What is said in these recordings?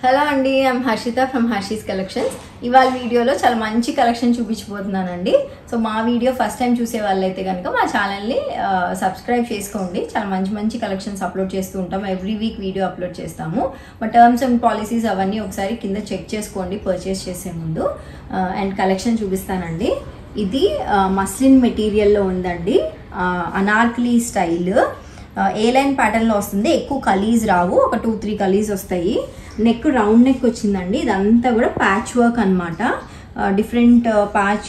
Hello అండి I'm Harshitha from Harshi's collections ఇవాళ వీడియోలో చాలా మంచి కలెక్షన్ చూపించిపోతున్నానండి సో మా వీడియో ఫస్ట్ టైం చూసే వాళ్ళైతే కనుక మా ఛానల్ని సబ్స్క్రైబ్ చేసుకోండి. చాలా మంచి మంచి కలెక్షన్స్ అప్లోడ్ చేస్తూ ఉంటాం. ఎవ్రీ వీక్ వీడియో అప్లోడ్ చేస్తాము. మా టర్మ్స్ అండ్ పాలసీస్ అవన్నీ ఒకసారి కింద చెక్ చేసుకోండి పర్చేస్ చేసే ముందు. అండ్ కలెక్షన్ చూపిస్తానండి. ఇది మస్లిన్ మెటీరియల్లో ఉందండి. అనార్కలీ స్టైల్ ఏ లైన్ ప్యాటర్న్లో వస్తుంది. ఎక్కువ కలీజ్ రావు. ఒక టూ త్రీ కలీజ్ వస్తాయి. నెక్ రౌండ్ నెక్ వచ్చిందండి. ఇదంతా కూడా ప్యాచ్ వర్క్ అనమాట డిఫరెంట్ ప్యాచ్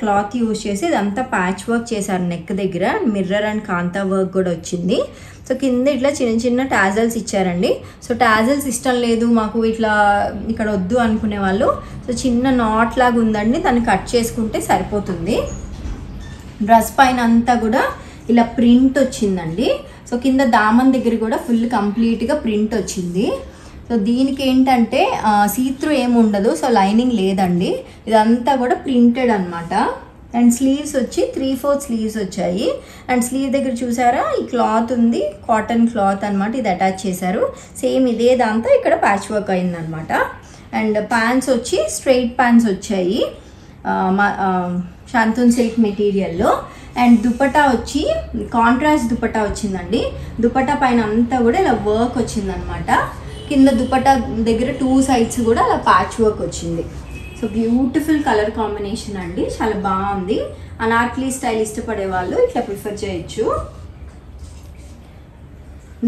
క్లాత్ యూజ్ చేసి ఇదంతా ప్యాచ్ వర్క్ చేశారు నెక్ దగ్గర. మిర్రర్ అండ్ కాంతా వర్క్ కూడా వచ్చింది. సో కింద ఇట్లా చిన్న చిన్న టాజల్స్ ఇచ్చారండి. సో టాజల్స్ ఇష్టం లేదు. మాకు ఇట్లా ఇక్కడ వద్దు అనుకునే వాళ్ళు. సో చిన్న నాట్ లాగా ఉందండి. దాన్ని కట్ చేసుకుంటే సరిపోతుంది. డ్రెస్ పైన అంతా కూడా ఇలా ప్రింట్ వచ్చిందండి. సో కింద దామన్ దగ్గర కూడా ఫుల్ కంప్లీట్గా ప్రింట్ వచ్చింది. సో దీనికి ఏంటంటే సీత్రు ఏమి ఉండదు సో లైనింగ్ లేదండి. ఇదంతా కూడా ప్రింటెడ్ అనమాట అండ్ స్లీవ్స్ వచ్చి త్రీ ఫోర్ స్లీవ్స్ వచ్చాయి. అండ్ స్లీవ్ దగ్గర చూసారా ఈ క్లాత్ ఉంది కాటన్ క్లాత్ అనమాట ఇది అటాచ్ చేశారు. సేమ్ ఇదే దాంతో ఇక్కడ ప్యాచ్ వర్క్ అయిందనమాట అండ్ ప్యాంట్స్ వచ్చి స్ట్రైట్ ప్యాంట్స్ వచ్చాయి. శాంతూన్ సిల్క్ మెటీరియల్లో అండ్ దుపటా వచ్చి కాంట్రాస్ట్ దుపటా వచ్చిందండి. దుపటా పైన అంతా కూడా ఇలా వర్క్ వచ్చిందనమాట. కింద దుపటా దగ్గర టూ సైడ్స్ కూడా అలా ప్యాచ్ వర్క్ వచ్చింది. సో బ్యూటిఫుల్ కలర్ కాంబినేషన్ అండి. చాలా బాగుంది. అనార్కలీ స్టైల్ ఇష్టపడే వాళ్ళు ఇట్లా ప్రిఫర్ చేయొచ్చు.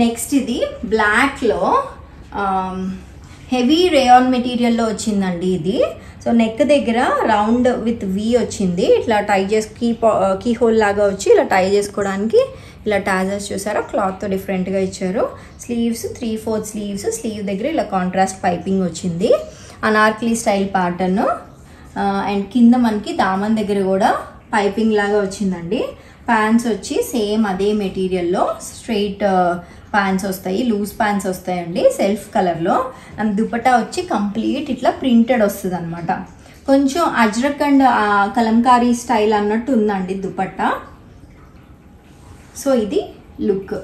నెక్స్ట్ ఇది బ్లాక్లో హెవీ రేయాన్ మెటీరియల్లో వచ్చిందండి ఇది. సో నెక్ దగ్గర రౌండ్ విత్ వి వచ్చింది. ఇట్లా టై చేసి కీ కీ హోల్ లాగా వచ్చి ఇలా టై చేసుకోవడానికి ఇలా టాజర్స్ చూసారా? క్లాత్తో డిఫరెంట్గా ఇచ్చారు. Sleeves three fourth sleeves sleeve దగ్గర ఇలా కాంట్రాస్ట్ పైపింగ్ వచ్చింది. అనార్క్లీ స్టైల్ ప్యాటర్న్ అండ్ కింద మనకి దామన్ దగ్గర కూడా పైపింగ్ లాగా వచ్చిందండి. ప్యాంట్స్ వచ్చి సేమ్ అదే మెటీరియల్లో స్ట్రైట్ ప్యాంట్స్ వస్తాయి లూజ్ ప్యాంట్స్ వస్తాయండి సెల్ఫ్ కలర్లో అండ్ దుపటా వచ్చి కంప్లీట్ ఇట్లా ప్రింటెడ్ వస్తుంది అనమాట కొంచెం అజ్రక్ అండ్ కలంకారీ స్టైల్ అన్నట్టు ఉందండి దుపట్టా. సో ఇది లుక్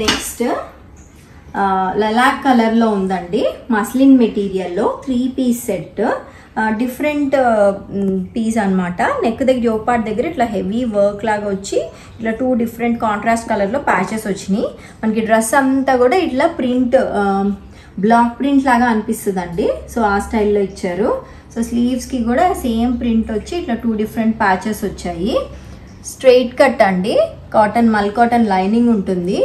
నెక్స్ట్ లలాక్ కలర్లో ఉందండి. Muslin మెటీరియల్లో three piece set. Different piece అనమాట నెక్ దగ్గర యోపాట్ దగ్గర ఇట్లా హెవీ వర్క్ లాగా వచ్చి ఇట్లా టూ డిఫరెంట్ కాంట్రాస్ట్ కలర్లో ప్యాచెస్ వచ్చినాయి. మనకి డ్రెస్ అంతా కూడా ఇట్లా ప్రింట్ బ్లాక్ ప్రింట్ లాగా అనిపిస్తుంది సో ఆ స్టైల్లో ఇచ్చారు. సో స్లీవ్స్కి కూడా సేమ్ ప్రింట్ వచ్చి ఇట్లా టూ డిఫరెంట్ ప్యాచెస్ వచ్చాయి. స్ట్రైట్ కట్ అండి. కాటన్ మల్ కాటన్ లైనింగ్ ఉంటుంది.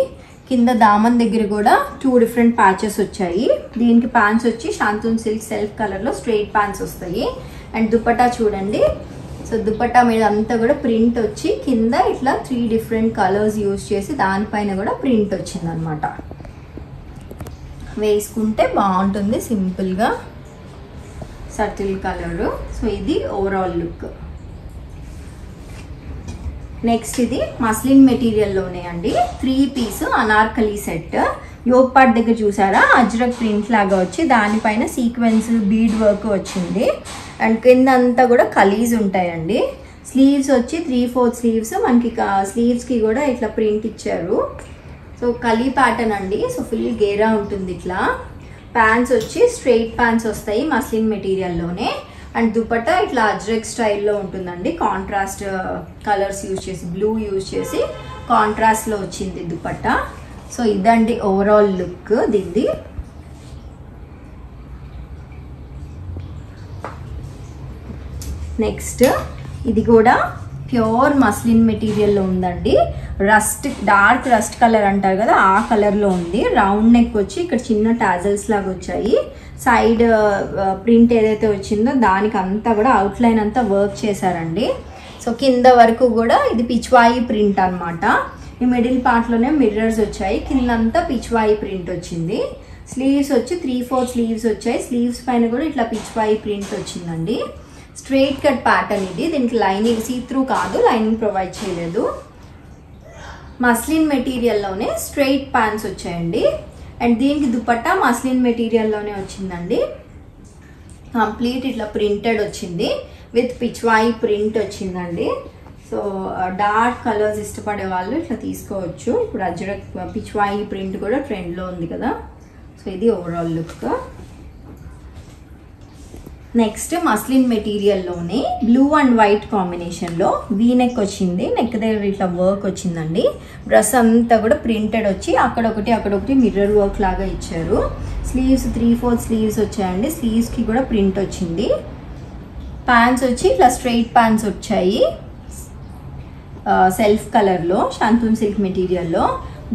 కింద దామన్ దగ్గర కూడా టూ డిఫరెంట్ ప్యాచెస్ వచ్చాయి. దీనికి ప్యాంట్స్ వచ్చి శాంతూన్ సిల్క్ సెల్ఫ్ కలర్లో స్ట్రెయిట్ ప్యాంట్స్ వస్తాయి. అండ్ దుపట్టా చూడండి. సో దుపట్టా మీద అంతా కూడా ప్రింట్ వచ్చి కింద ఇట్లా త్రీ డిఫరెంట్ కలర్స్ యూజ్ చేసి దానిపైన కూడా ప్రింట్ వచ్చింది అనమాట వేసుకుంటే బాగుంటుంది సింపుల్గా. సటిల్ కలరు సో ఇది ఓవరాల్ లుక్ నెక్స్ట్ ఇది మస్లిన్ మెటీరియల్లోనే అండి. Three piece anarkali set yoke part దగ్గర చూసారా? అజ్రక్ ప్రింట్ లాగా వచ్చి దానిపైన సీక్వెన్స్ బీడ్ వర్క్ వచ్చింది. అండ్ కింద అంతా కూడా కలీజ్ ఉంటాయండి. స్లీవ్స్ వచ్చి త్రీ ఫోర్ స్లీవ్స్ మనకి స్లీవ్స్కి కూడా ఇట్లా ప్రింట్ ఇచ్చారు. సో కలీ ప్యాటర్న్ అండి. సో ఫుల్ గేరా ఉంటుంది ఇట్లా. ప్యాంట్స్ వచ్చి స్ట్రెయిట్ ప్యాంట్స్ వస్తాయి మస్లిన్ మెటీరియల్లోనే అండ్ దుపట్టా ఇట్లా అజ్రక్ స్టైల్లో ఉంటుందండి. కాంట్రాస్ట్ uh, కలర్స్ యూజ్ చేసి బ్లూ యూజ్ చేసి కాంట్రాస్ట్లో వచ్చింది దుపట్టా. సో ఇదండి ఓవరాల్ లుక్ దీన్ని నెక్స్ట్ ఇది కూడా ప్యూర్ మస్లిన్ మెటీరియల్లో ఉందండి. రస్ట్ డార్క్ రస్ట్ కలర్ అంటారు కదా ఆ కలర్లో ఉంది. రౌండ్ నెక్ వచ్చి ఇక్కడ చిన్న టాజల్స్ లాగా వచ్చాయి. సైడ్ ప్రింట్ ఏదైతే వచ్చిందో దానికి అంతా కూడా అవుట్లైన్ అంతా వర్క్ చేశారండి. సో కింద వరకు కూడా ఇది పిచ్వాయి ప్రింట్ అనమాట ఈ మిడిల్ పార్ట్లోనే మిర్రర్స్ వచ్చాయి. కింద అంతా పిచ్వాయి ప్రింట్ వచ్చింది. స్లీవ్స్ వచ్చి త్రీ ఫోర్ స్లీవ్స్ వచ్చాయి. స్లీవ్స్ పైన కూడా ఇట్లా పిచ్వాయి ప్రింట్ వచ్చిందండి. స్ట్రెయిట్ కట్ ప్యాటర్న్ ఇది. దీనికి లైనింగ్ సీ త్రూ కాదు లైనింగ్ ప్రొవైడ్ చేయలేదు. మస్లిన్ మెటీరియల్లోనే స్ట్రైట్ ప్యాంట్స్ వచ్చాయండి. అండ్ దీనికి దుపట్టా మస్లిన్ మెటీరియల్లోనే వచ్చిందండి. కంప్లీట్ ఇట్లా ప్రింటెడ్ వచ్చింది. విత్ పిచ్వాయి ప్రింట్ వచ్చిందండి. సో సో డార్క్ కలర్స్ ఇష్టపడే వాళ్ళు ఇట్లా తీసుకోవచ్చు. ఇప్పుడు అజ్జడ uh, పిచ్వాయి ప్రింట్ కూడా ట్రెండ్లో ఉంది కదా. సో ఇది ఓవరాల్ లుక్ నెక్స్ట్ మస్లిన్ మెటీరియల్లోనే బ్లూ అండ్ వైట్ కాంబినేషన్లో వీ నెక్ వచ్చింది. నెక్ దగ్గర ఇట్లా వర్క్ వచ్చిందండి. డ్రెస్ అంతా కూడా ప్రింటెడ్ వచ్చి అక్కడొకటి అక్కడొకటి మిర్రర్ వర్క్ లాగా ఇచ్చారు. స్లీవ్స్ త్రీ ఫోర్ స్లీవ్స్ వచ్చాయండి. స్లీవ్స్కి కూడా ప్రింట్ వచ్చింది. ప్యాంట్స్ వచ్చి ఇట్లా స్ట్రైట్ ప్యాంట్స్ వచ్చాయి. సెల్ఫ్ కలర్లో శాంతూన్ సిల్క్ మెటీరియల్లో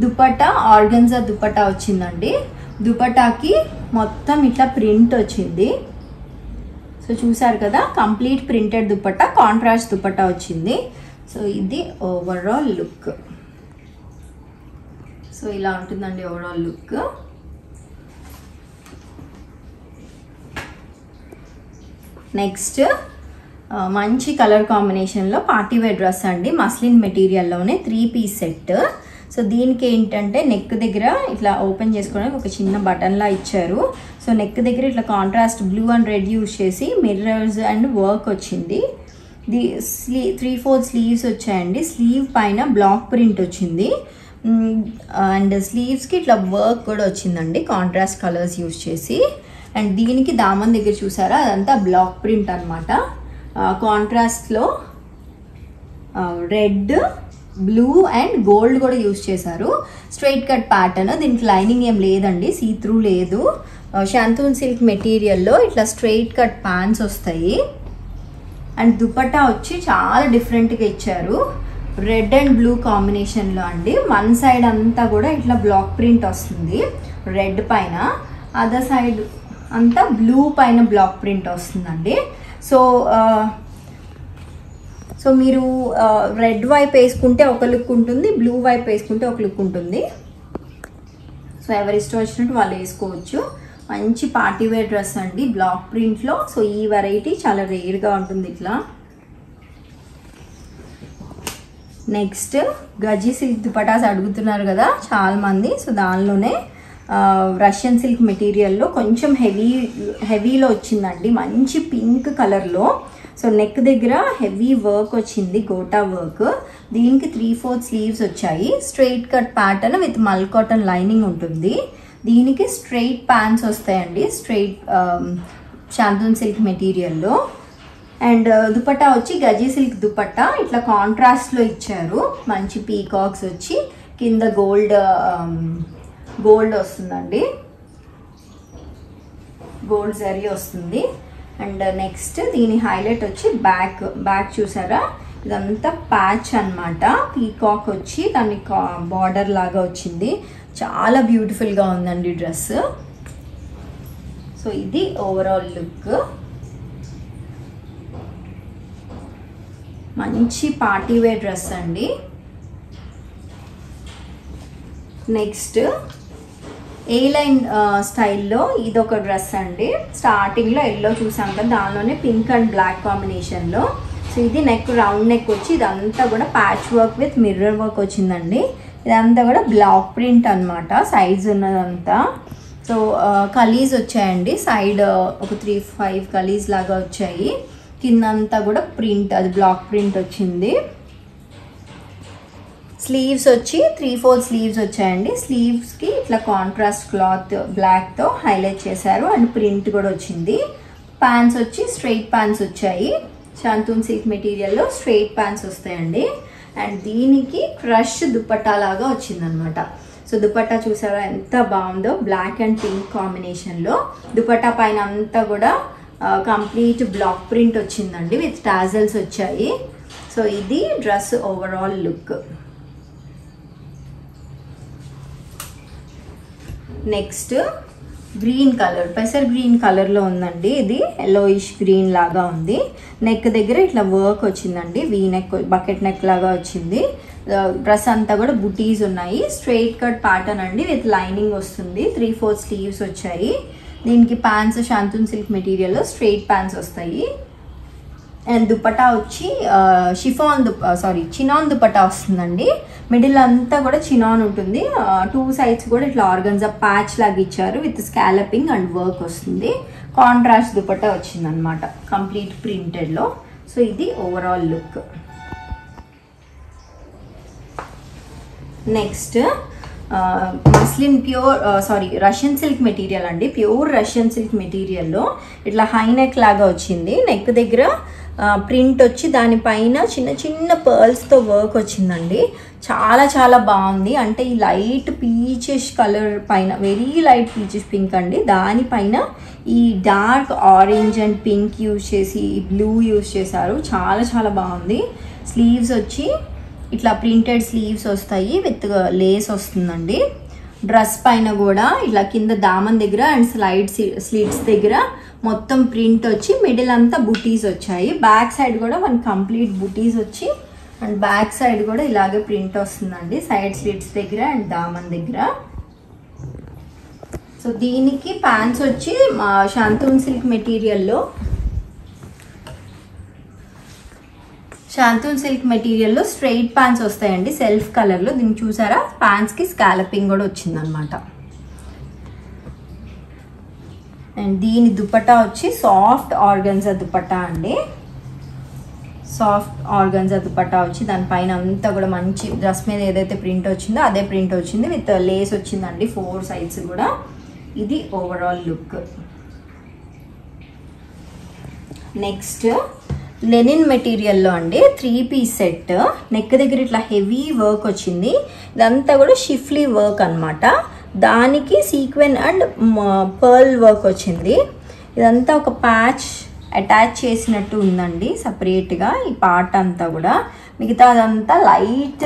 దుపట్టా ఆర్గన్జా దుపట్టా వచ్చిందండి. దుపట్టాకి మొత్తం ఇట్లా ప్రింట్ వచ్చింది. సో చూసారు కదా complete printed dupatta contrast dupatta వచ్చింది. సో ఇది ఓవరాల్ లుక్ సో ఇలా ఉంటుందండి ఓవరాల్ లుక్ నెక్స్ట్ మంచి కలర్ కాంబినేషన్లో పార్టీవేర్ డ్రెస్ అండి. మస్లిన్ మెటీరియల్లోనే త్రీ పీస్ సెట్ సో దీనికి ఏంటంటే నెక్ దగ్గర ఇట్లా ఓపెన్ చేసుకోవడానికి ఒక చిన్న బటన్లా ఇచ్చారు. సో నెక్ దగ్గర ఇట్లా contrast blue and red use చేసి మిర్రర్స్ అండ్ వర్క్ వచ్చింది. ది స్లీ త్రీ ఫోర్ స్లీవ్స్ వచ్చాయండి. స్లీవ్ పైన బ్లాక్ ప్రింట్ వచ్చింది. అండ్ స్లీవ్స్కి ఇట్లా వర్క్ కూడా వచ్చిందండి కాంట్రాస్ట్ కలర్స్ యూస్ చేసి. అండ్ దీనికి దామన్ దగ్గర చూసారా? అదంతా బ్లాక్ ప్రింట్ అనమాట కాంట్రాస్ట్లో రెడ్ బ్లూ అండ్ గోల్డ్ కూడా యూస్ చేశారు. స్ట్రైట్ కట్ ప్యాటర్న్ దీనికి లైనింగ్ ఏం లేదండి సీ త్రూ లేదు శాంతూన్ సిల్క్ మెటీరియల్లో ఇట్లా స్ట్రైట్ కట్ ప్యాంట్స్ వస్తాయి. అండ్ దుపట్టా వచ్చి చాలా డిఫరెంట్గా ఇచ్చారు. రెడ్ అండ్ బ్లూ కాంబినేషన్లో అండి. వన్ సైడ్ అంతా కూడా ఇట్లా బ్లాక్ ప్రింట్ వస్తుంది రెడ్ పైన. అదర్ సైడ్ అంతా బ్లూ పైన బ్లాక్ ప్రింట్ వస్తుందండి. సో సో మీరు రెడ్ వైప్ వేసుకుంటే ఒక లుక్ ఉంటుంది బ్లూ వైప్ వేసుకుంటే ఒక లుక్ ఉంటుంది. సో ఎవరి ఇష్టం వచ్చినట్టు వాళ్ళు వేసుకోవచ్చు. మంచి పార్టీ వేర్ డ్రెస్ అండి బ్లాక్ ప్రింట్లో. సో ఈ వెరైటీ చాలా రేర్గా ఉంటుంది ఇట్లా. నెక్స్ట్ గజీ సిల్క్ దుపటాస్ అడుగుతున్నారు కదా చాలా మంది. సో దానిలోనే రష్యన్ సిల్క్ మెటీరియల్లో కొంచెం హెవీ హెవీలో వచ్చిందండి. మంచి పింక్ కలర్లో. సో నెక్ దగ్గర హెవీ వర్క్ వచ్చింది గోటా వర్క్ దీనికి త్రీ ఫోర్త్ స్లీవ్స్ వచ్చాయి. Straight cut pattern with mul cotton lining ఉంటుంది. దీనికి స్ట్రైట్ ప్యాంట్స్ వస్తాయండి. స్ట్రెయిట్ శాంతన్ సిల్క్ మెటీరియల్లో అండ్ దుపట్టా వచ్చి గజీ సిల్క్ దుపట్టా. ఇట్లా కాంట్రాస్ట్లో ఇచ్చారు. మంచి పీకాక్స్ వచ్చి కింద గోల్డ్ గోల్డ్ um, వస్తుందండి. గోల్డ్ జరీ వస్తుంది. అండ్ నెక్స్ట్ దీని హైలైట్ వచ్చి బ్యాక్ బ్యాక్ చూసారా? ఇదంతా ప్యాచ్ అనమాట పీకాక్ వచ్చి దాని బార్డర్ లాగా వచ్చింది. చాలా బ్యూటిఫుల్గా ఉందండి డ్రెస్. సో ఇది ఓవరాల్ లుక్ మంచి పార్టీవేర్ డ్రెస్ అండి. నెక్స్ట్ ఏ లైన్ స్టైల్లో ఇదొక డ్రెస్ అండి. స్టార్టింగ్లో ఎల్లో చూసాం కదా దానిలోనే పింక్ అండ్ బ్లాక్ కాంబినేషన్లో సో ఇది నెక్ రౌండ్ నెక్ వచ్చి ఇదంతా కూడా patch work with mirror work వచ్చిందండి. ఇదంతా కూడా బ్లాక్ ప్రింట్ అనమాట సైజ్ ఉన్నదంతా. సో uh, కలీజ్ వచ్చాయండి. సైడ్ uh, ఒక త్రీ ఫైవ్ కలీజ్ లాగా వచ్చాయి. కిందంతా కూడా ప్రింట్ అది బ్లాక్ ప్రింట్ వచ్చింది. స్లీవ్స్ వచ్చి త్రీ ఫోర్ స్లీవ్స్ వచ్చాయండి. స్లీవ్స్కి ఇట్లా కాంట్రాస్ట్ క్లాత్ బ్లాక్తో హైలైట్ చేశారు. అండ్ ప్రింట్ కూడా వచ్చింది. ప్యాంట్స్ వచ్చి స్ట్రైట్ ప్యాంట్స్ వచ్చాయి. శాంతూన్ సిల్క్ మెటీరియల్లో స్ట్రైట్ ప్యాంట్స్ వస్తాయండి. అండ్ దీనికి క్రష్ దుప్పట్టా లాగా వచ్చిందనమాట సో దుపట్టా చూసారా? ఎంత బాగుందో. బ్లాక్ అండ్ పింక్ కాంబినేషన్లో దుపట్టా పైన అంతా కూడా కంప్లీట్ బ్లాక్ ప్రింట్ వచ్చిందండి. విత్ టాజల్స్ వచ్చాయి. సో ఇది dress overall look next green colour. పెసర్ green కలర్లో ఉందండి. ఇది ఎల్లోయిష్ గ్రీన్ లాగా ఉంది. నెక్ దగ్గర ఇట్లా వర్క్ వచ్చిందండి. వీ నెక్ బకెట్ నెక్ లాగా వచ్చింది. డ్రెస్ అంతా కూడా బుటీస్ ఉన్నాయి. స్ట్రైట్ కట్ ప్యాటర్న్ అండి. విత్ లైనింగ్ వస్తుంది. త్రీ ఫోర్ స్లీవ్స్ వచ్చాయి. దీనికి ప్యాంట్స్ శాంతూన్ సిల్క్ మెటీరియల్లో స్ట్రైట్ ప్యాంట్స్ వస్తాయి. అండ్ దుపటా వచ్చి షిఫాన్ దుప్ సారీ చినాన్ దుపటా వస్తుందండి. మిడిల్ అంతా కూడా చినాన్ ఉంటుంది. టూ సైడ్స్ కూడా ఇట్లా ఆర్గన్స్ ప్యాచ్ లాగా ఇచ్చారు విత్ స్కాలపింగ్ అండ్ వర్క్ వస్తుంది. కాంట్రాస్ట్ దుపటా వచ్చిందనమాట కంప్లీట్ ప్రింటెడ్లో సో ఇది overall look next muslin pure sorry Russian silk material అండి. ప్యూర్ రష్యన్ సిల్క్ మెటీరియల్లో ఇట్లా హై నెక్ లాగా వచ్చింది. నెక్ దగ్గర ప్రింట్ వచ్చి దానిపైన చిన్న చిన్న పర్ల్స్తో వర్క్ వచ్చిందండి. చాలా చాలా బాగుంది. అంటే ఈ లైట్ పీచెస్ కలర్ పైన వెరీ లైట్ పీచెస్ పింక్ అండి. దానిపైన ఈ dark orange and pink use చేసి బ్లూ యూజ్ చేశారు. చాలా చాలా బాగుంది. స్లీవ్స్ వచ్చి ఇట్లా ప్రింటెడ్ స్లీవ్స్ వస్తాయి విత్ లేస్ వస్తుందండి. డ్రెస్ పైన కూడా ఇలా కింద దామన్ దగ్గర అండ్ స్లైడ్ స్లీట్స్ దగ్గర మొత్తం ప్రింట్ వచ్చి మిడిల్ అంతా బుటీస్ వచ్చాయి. బ్యాక్ సైడ్ కూడా మనకి కంప్లీట్ బుటీస్ వచ్చి అండ్ బ్యాక్ సైడ్ కూడా ఇలాగే ప్రింట్ వస్తుందండి. సైడ్ స్లీట్స్ దగ్గర అండ్ దామన్ దగ్గర. సో దీనికి ప్యాంట్స్ వచ్చి శాంతూన్ సిల్క్ మెటీరియల్లో శాంతూన్ సిల్క్ మెటీరియల్లో స్ట్రైట్ ప్యాంట్స్ వస్తాయండి. సెల్ఫ్ కలర్లో దీన్ని చూసారా? ప్యాంట్స్కి స్కాలపింగ్ కూడా వచ్చిందనమాట అండ్ దీని దుపట్టా వచ్చి సాఫ్ట్ ఆర్గన్జా దుపట్టా అండి. సాఫ్ట్ ఆర్గన్జా దుపట్టా వచ్చి దానిపైన అంతా కూడా మంచి డ్రెస్ మీద ఏదైతే ప్రింట్ వచ్చిందో అదే ప్రింట్ వచ్చింది. విత్ లేస్ వచ్చిందండి ఫోర్ సైడ్స్ కూడా. ఇది ఓవరాల్ లుక్ నెక్స్ట్ లెనిన్ మెటీరియల్లో అండి త్రీ పీస్ సెట్ నెక్ దగ్గర ఇట్లా హెవీ వర్క్ వచ్చింది. ఇదంతా కూడా షిఫ్లీ వర్క్ అనమాట దానికి సీక్వెన్ అండ్ పర్ల్ వర్క్ వచ్చింది. ఇదంతా ఒక ప్యాచ్ అటాచ్ చేసినట్టు ఉందండి సపరేట్గా ఈ పార్ట్ అంతా కూడా. మిగతా అదంతా లైట్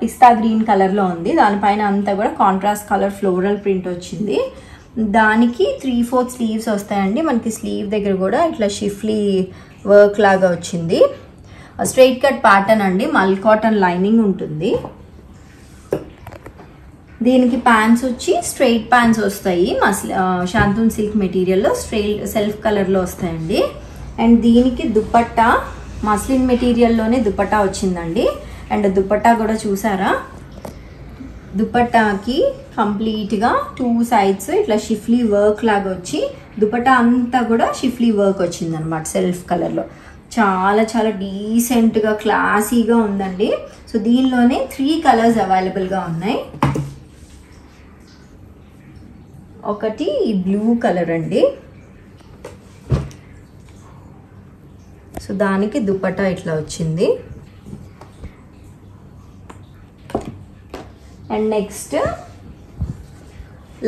పిస్తా గ్రీన్ కలర్లో ఉంది. దానిపైన అంతా కూడా కాంట్రాస్ట్ కలర్ ఫ్లోరల్ ప్రింట్ వచ్చింది. దానికి త్రీ ఫోర్త్ స్లీవ్స్ వస్తాయండి. మనకి స్లీవ్ దగ్గర కూడా ఇట్లా షిఫ్లీ వర్క్ లాగా వచ్చింది. స్ట్రైట్ కట్ ప్యాటర్న్ అండి. మల్ కాటన్ లైనింగ్ ఉంటుంది. దీనికి ప్యాంట్స్ వచ్చి స్ట్రైట్ ప్యాంట్స్ వస్తాయి. మస్లి శాంతూన్ సిల్క్ మెటీరియల్లో స్ట్రైట్ సెల్ఫ్ కలర్లో వస్తాయండి. అండ్ దీనికి దుపట్టా మస్లిన్ మెటీరియల్లోనే దుపట్టా వచ్చిందండి. అండ్ దుపట్టా కూడా చూసారా? దుపట్టాకి కంప్లీట్గా టూ సైడ్స్ ఇట్లా షిఫ్లీ వర్క్ లాగా వచ్చి దుపట్టా అంతా కూడా షిఫ్లీ వర్క్ వచ్చింది అనమాట సెల్ఫ్ కలర్లో. చాలా చాలా డీసెంట్గా క్లాసీగా ఉందండి. సో దీనిలోనే త్రీ కలర్స్ అవైలబుల్గా ఉన్నాయి. ఒకటి బ్లూ కలర్ అండి. సో దానికి దుపట్టా ఇట్లా వచ్చింది. And next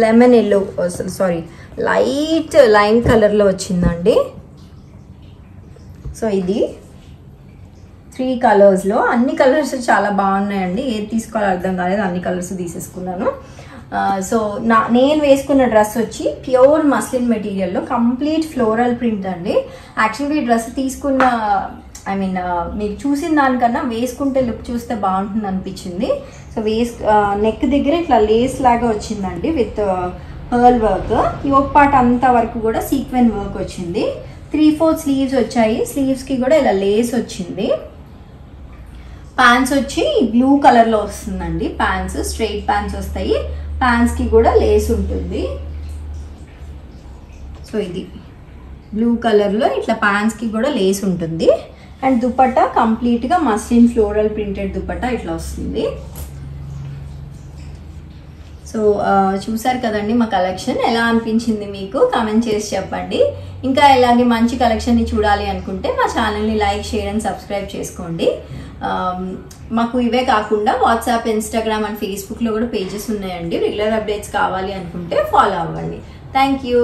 lemon yellow sorry light lime కలర్లో వచ్చిందండి. సో ఇది త్రీ కలర్స్లో అన్ని కలర్స్ చాలా బాగున్నాయండి. ఏది తీసుకోవాలో అర్థం కాలేదు. అన్ని కలర్స్ తీసేసుకున్నాను. సో నా నేను వేసుకున్న డ్రెస్ వచ్చి ప్యూర్ మస్లిన్ మెటీరియల్లో కంప్లీట్ ఫ్లోరల్ ప్రింట్ అండి. యాక్చువల్గా ఈ డ్రెస్ తీసుకున్న ఐ మీన్ uh, మీరు చూసిన దానికన్నా వేసుకుంటే లుక్ చూస్తే బాగుంటుంది అనిపించింది. సో వేస్ uh, నెక్ దగ్గర ఇట్లా లేస్ లాగా వచ్చిందండి with pearl work yoke part అంతా వరకు కూడా సీక్వెన్ వర్క్ వచ్చింది. త్రీ ఫోర్ స్లీవ్స్ వచ్చాయి. స్లీవ్స్కి కూడా ఇలా లేస్ వచ్చింది. ప్యాంట్స్ వచ్చి బ్లూ కలర్లో వస్తుందండి. ప్యాంట్స్ స్ట్రైట్ ప్యాంట్స్ వస్తాయి. ప్యాంట్స్కి కూడా లేస్ ఉంటుంది. సో ఇది. బ్లూ కలర్లో ఇట్లా ప్యాంట్స్కి కూడా లేస్ ఉంటుంది. అండ్ దుపట్టా కంప్లీట్గా మస్లిన్ ఫ్లోరల్ ప్రింటెడ్ దుపట్టా ఇట్లా వస్తుంది. సో చూసారు కదండి మా కలెక్షన్ ఎలా అనిపించింది మీకు? కామెంట్ చేసి చెప్పండి. ఇంకా ఇలాగే మంచి కలెక్షన్ని చూడాలి అనుకుంటే మా ఛానల్ని లైక్ షేర్ అండ్ సబ్స్క్రైబ్ చేసుకోండి. మాకు ఇవే కాకుండా వాట్సాప్ ఇన్స్టాగ్రామ్ అండ్ ఫేస్బుక్లో కూడా పేజెస్ ఉన్నాయండి. రెగ్యులర్ అప్డేట్స్ కావాలి అనుకుంటే ఫాలో అవ్వండి. Thank you.